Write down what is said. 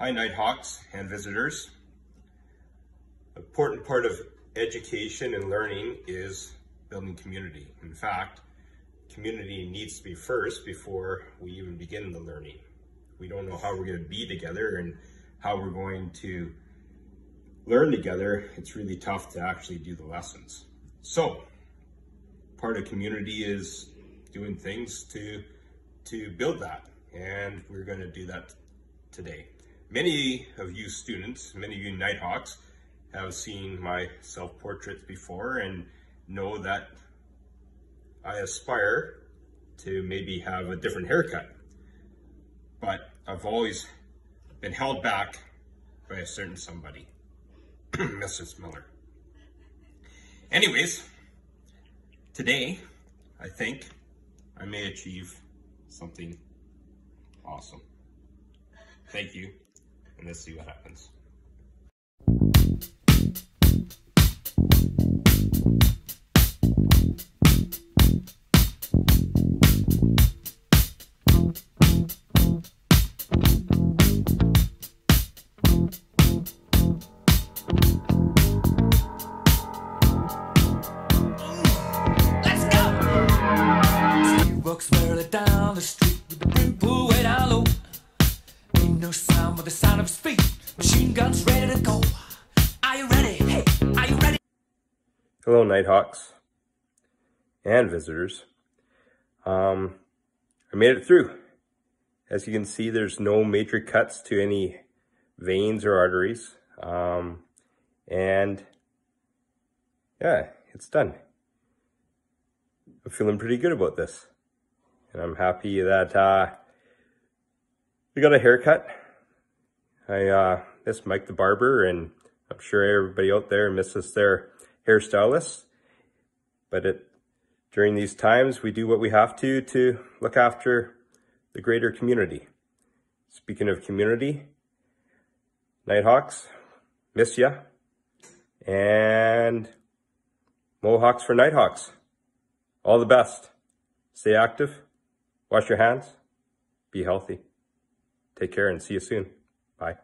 Hi, Nighthawks and visitors. Important part of education and learning is building community. In fact, community needs to be first before we even begin the learning. We don't know how we're going to be together and how we're going to learn together. It's really tough to actually do the lessons. So, part of community is doing things to to build that, and we're going to do that today. Many of you students, many of you Nighthawks, have seen my self-portraits before and know that I aspire to maybe have a different haircut. But I've always been held back by a certain somebody, Mrs. Miller. Anyways, today, I think I may achieve something awesome. Thank you and let's see what happens. Let's go! She walks merrily down the street with the brim way down low. No sound but the sound of feet. Machine guns ready to go. Are you ready? Hey, are you ready? Hello, Nighthawks and visitors. Um, I made it through. As you can see, there's no major cuts to any veins or arteries. Um, and yeah, it's done. I'm feeling pretty good about this. And I'm happy that uh, we got a haircut. I uh, miss Mike the barber, and I'm sure everybody out there misses their hairstylist. But it, during these times, we do what we have to to look after the greater community. Speaking of community, Nighthawks, miss ya. And Mohawks for Nighthawks. All the best. Stay active. Wash your hands. Be healthy. Take care and see you soon. Bye.